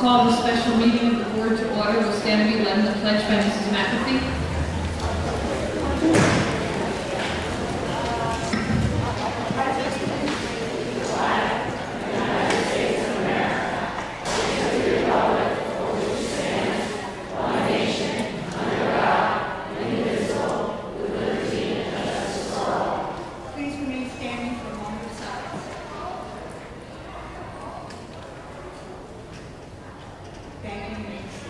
call the special meeting of the board to order. Will led in the pledge by Mrs. McAfee. Please remain standing for a moment of silence. Thank you, Nancy.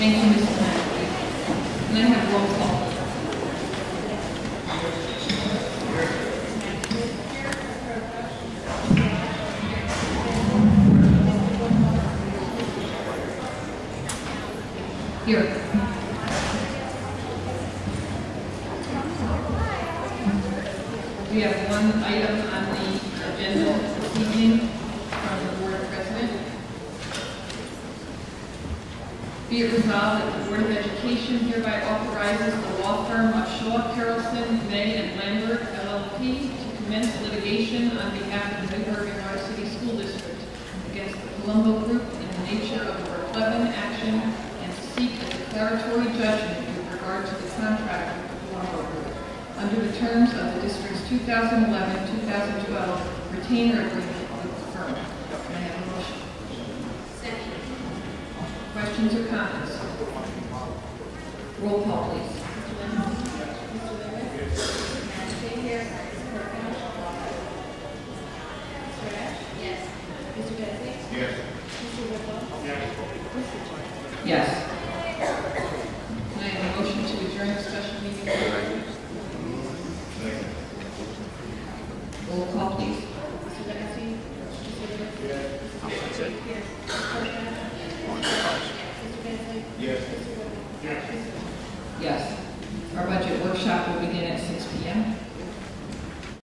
Thank you, Mrs. McAfee. Can I have roll call? Here. We have one item on the agenda this evening from the Board President. Be it resolved that the Board of Education hereby authorizes the law firm of Shaw, Perelson, May, and Lambert LLP to commence litigation on behalf of the Newburgh Enlarged City School District against the Colombo Group in the nature of a replevin action and seek a declaratory judgment with regard to the contract with the Colombo Group. Under the terms of the district's 2011-2012 retainer agreement with the firm. May I have a motion? Questions or comments? Roll call, please. Yes. Can I have a motion to adjourn the special meeting? Roll call, please. Yes. Our budget workshop will begin at 6 PM.